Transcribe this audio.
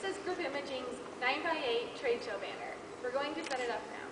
This is Group Imaging's 9x8 trade show banner. We're going to set it up now.